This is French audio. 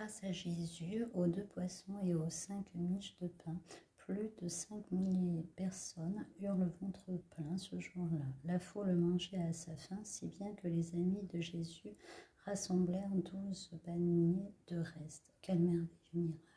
Grâce à Jésus, aux deux poissons et aux cinq miches de pain, plus de cinq milliers personnes eurent le ventre plein ce jour-là. La foule mangeait à sa faim, si bien que les amis de Jésus rassemblèrent douze paniers de reste. Quel merveilleux miracle